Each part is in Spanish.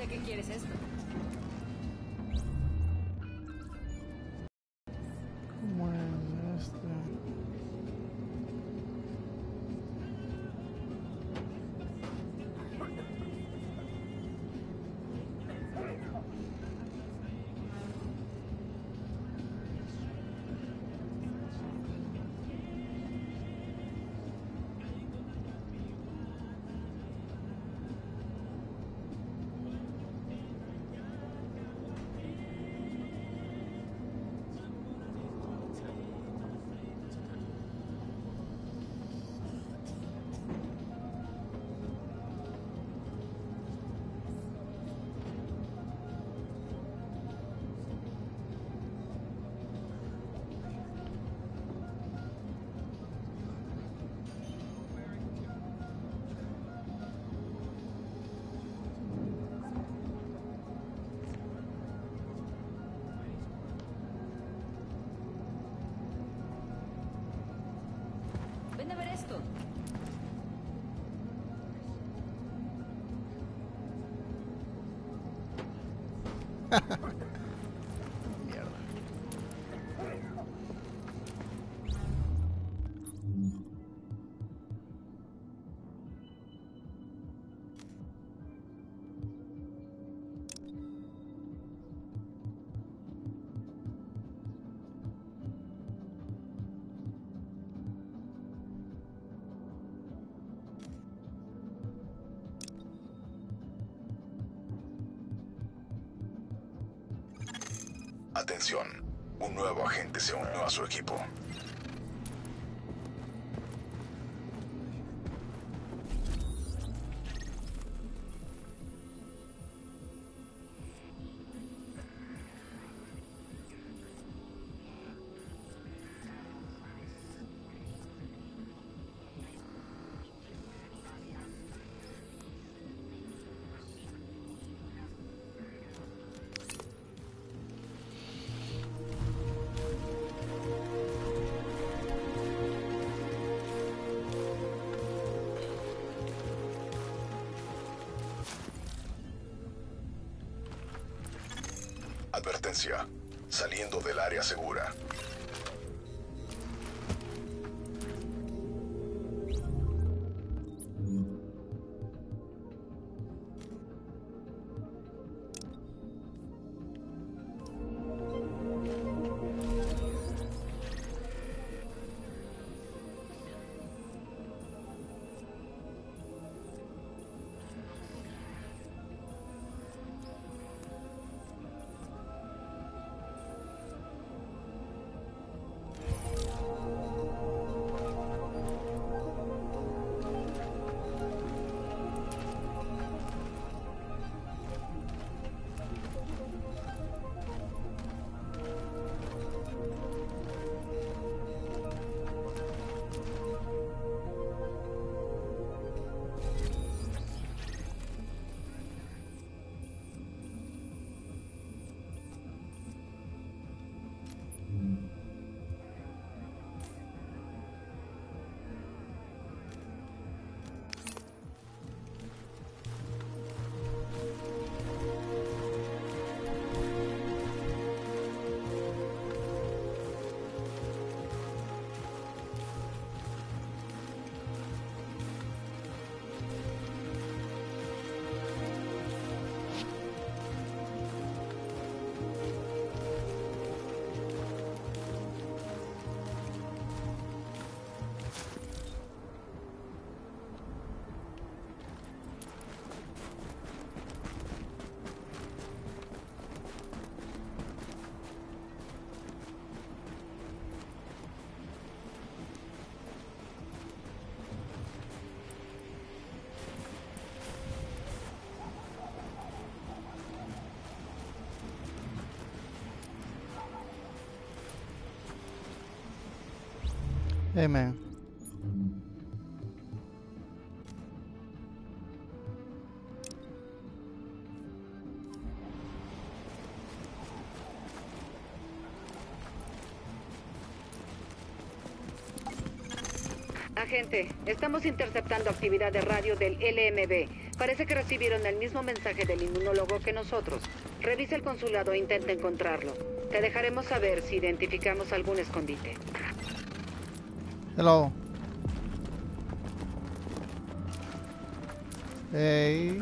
Sé quieres esto. Atención, un nuevo agente se unió a su equipo. Advertencia, saliendo del área segura. Agente, estamos interceptando actividad de radio del LMB. Parece que recibieron el mismo mensaje del inmunólogo que nosotros. Revisa el consulado e intenta encontrarlo. Te dejaremos saber si identificamos algún escondite. Hello. Hey.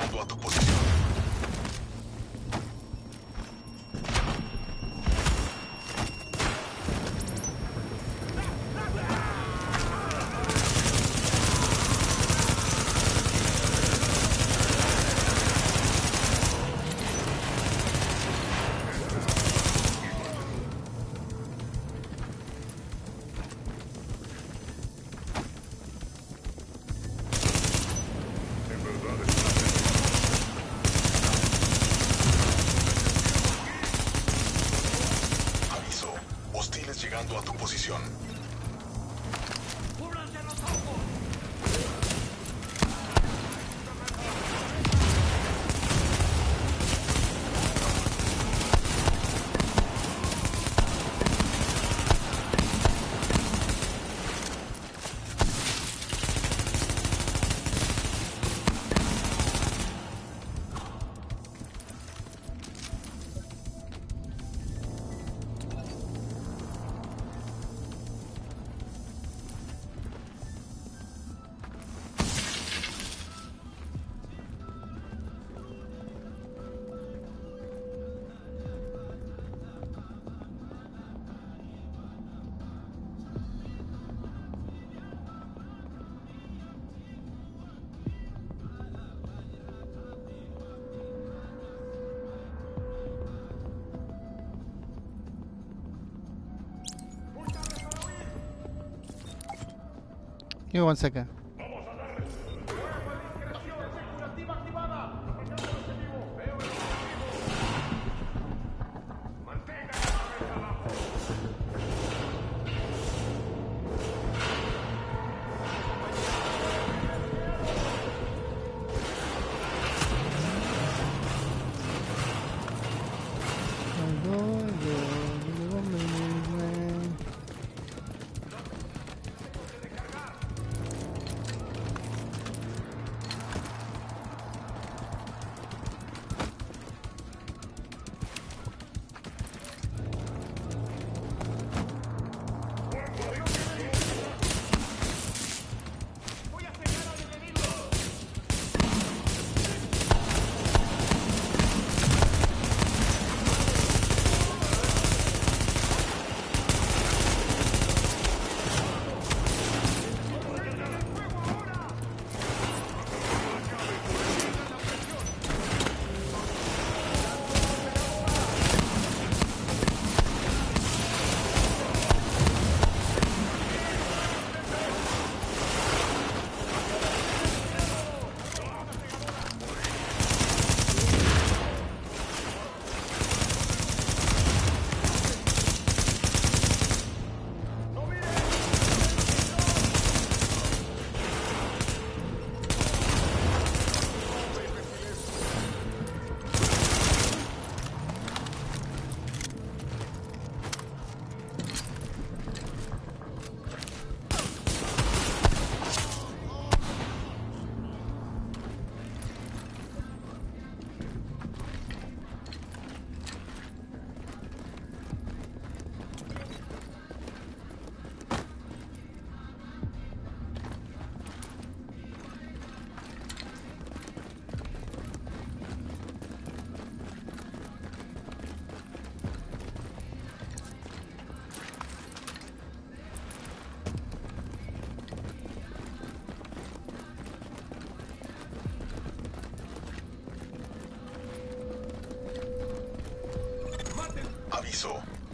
llegando a tu posición. llegando a tu posición. Give me one second.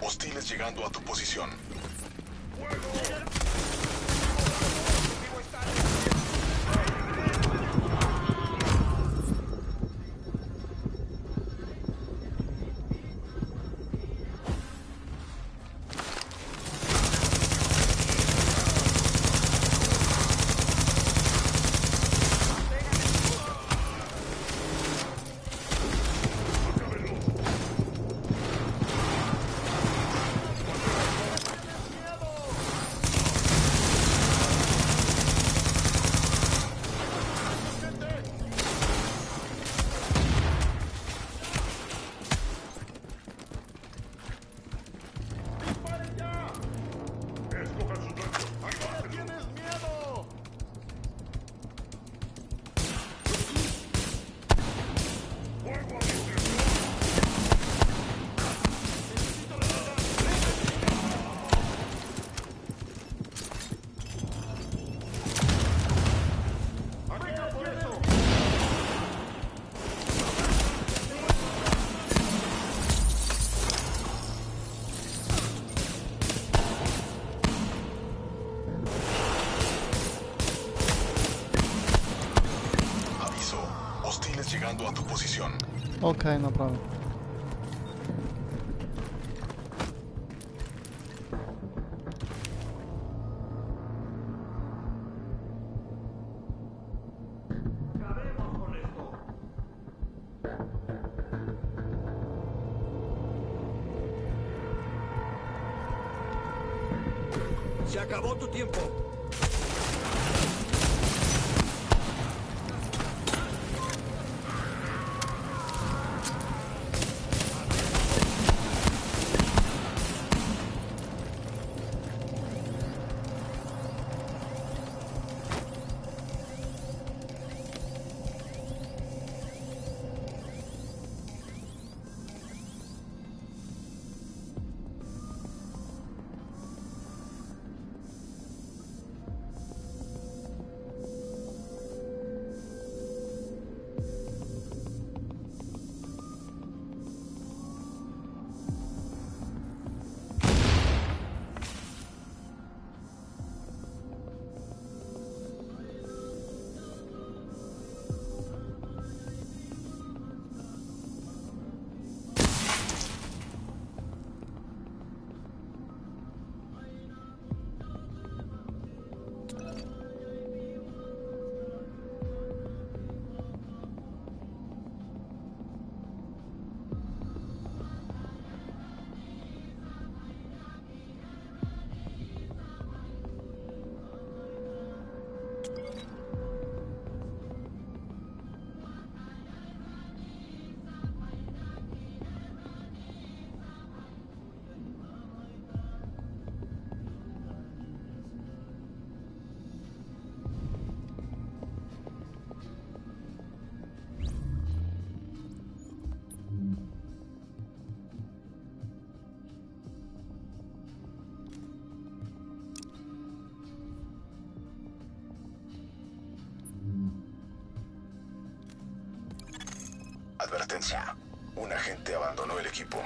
Hostiles llegando a tu posición. Okay, no problem. Se acabó tu tiempo. Un agente abandonó el equipo.